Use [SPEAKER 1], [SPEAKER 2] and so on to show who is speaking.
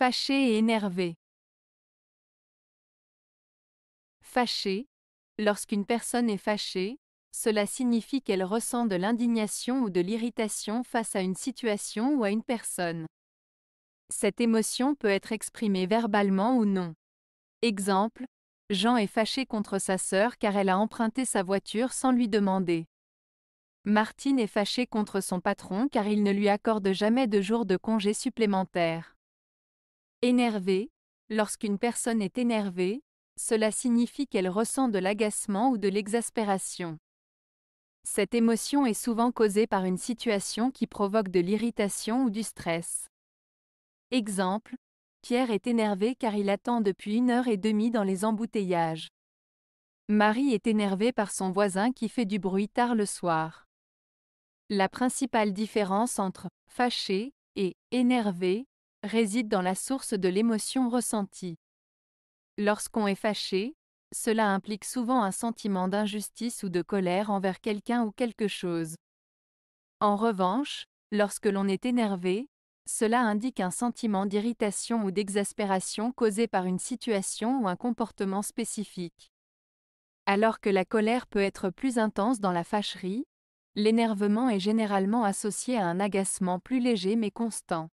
[SPEAKER 1] Fâché et énervé. Fâché. Lorsqu'une personne est fâchée, cela signifie qu'elle ressent de l'indignation ou de l'irritation face à une situation ou à une personne. Cette émotion peut être exprimée verbalement ou non. Exemple, Jean est fâché contre sa sœur car elle a emprunté sa voiture sans lui demander. Martine est fâchée contre son patron car il ne lui accorde jamais de jours de congé supplémentaires. Énervé, lorsqu'une personne est énervée, cela signifie qu'elle ressent de l'agacement ou de l'exaspération. Cette émotion est souvent causée par une situation qui provoque de l'irritation ou du stress. Exemple, Pierre est énervé car il attend depuis une heure et demie dans les embouteillages. Marie est énervée par son voisin qui fait du bruit tard le soir. La principale différence entre fâché et énervé réside dans la source de l'émotion ressentie. Lorsqu'on est fâché, cela implique souvent un sentiment d'injustice ou de colère envers quelqu'un ou quelque chose. En revanche, lorsque l'on est énervé, cela indique un sentiment d'irritation ou d'exaspération causé par une situation ou un comportement spécifique. Alors que la colère peut être plus intense dans la fâcherie, l'énervement est généralement associé à un agacement plus léger mais constant.